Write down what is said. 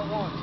one. all at once.